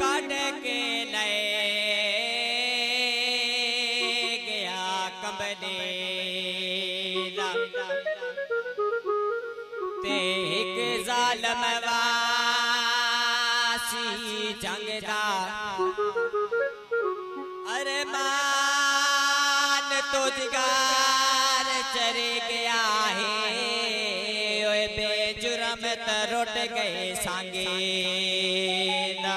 काट के ले गया कमने ते एक जालम वासी जंगदा अरे मान तो जिगार चरे गया है। बेजुरम तो तरुट गए सांगे। ना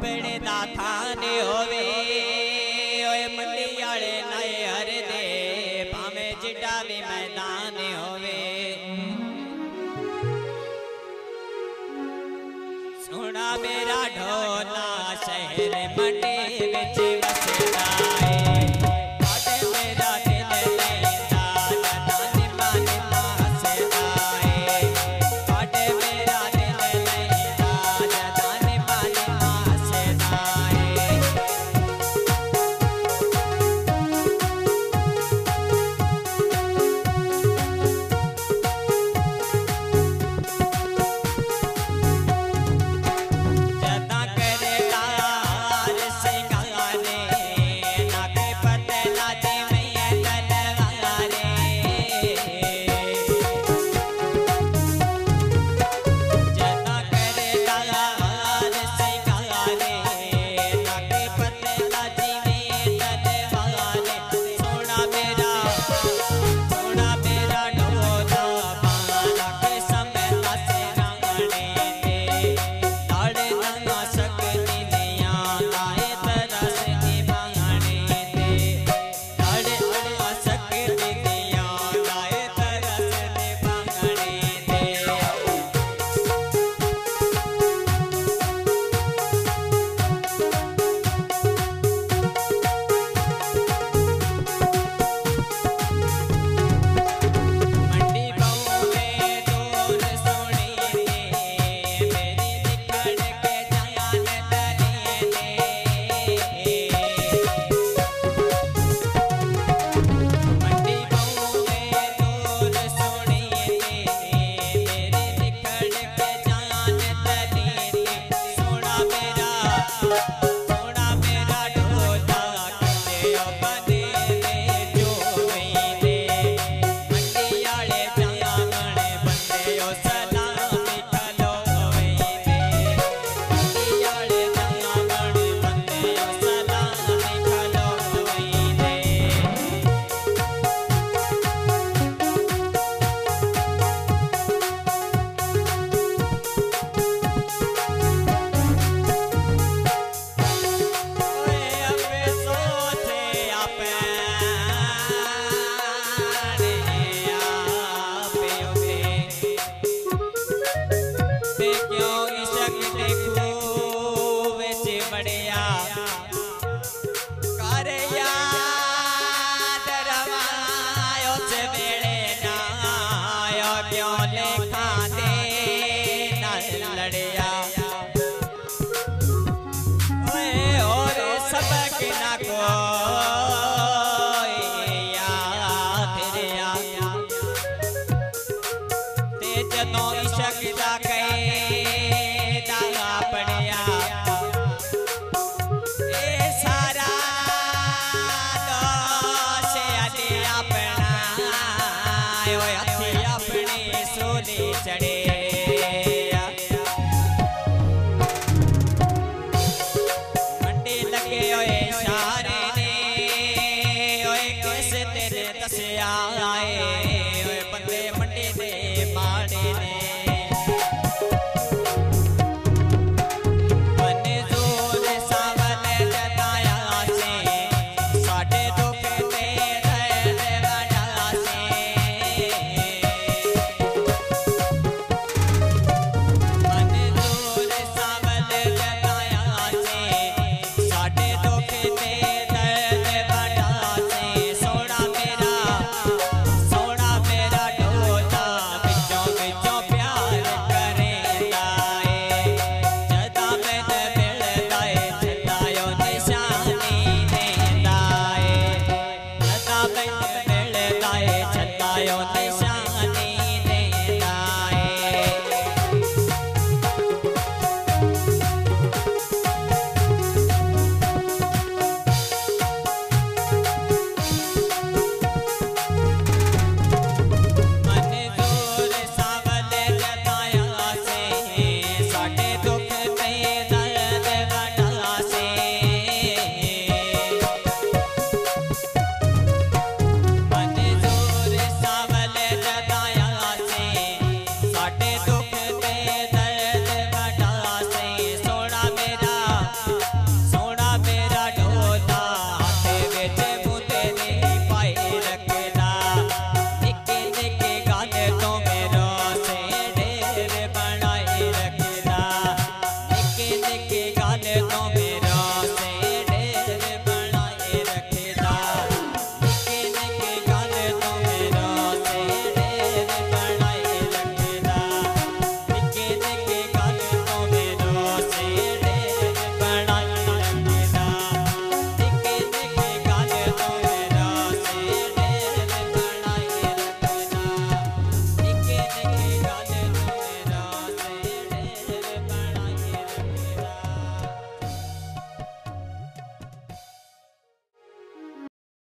ਆਪਣੇ ਦਾ ਥਾਨ ਹੋਵੇ ਓਏ ਮੰਡੀ ਵਾਲੇ ਨਾਏ ਹਰ ਦੇ ਭਾਵੇਂ ਜਿੱਡਾ ਵੀ ਮੈਦਾਨ ਹੋਵੇ ਸੋਹਣਾ ਮੇਰਾ ਢੋਲ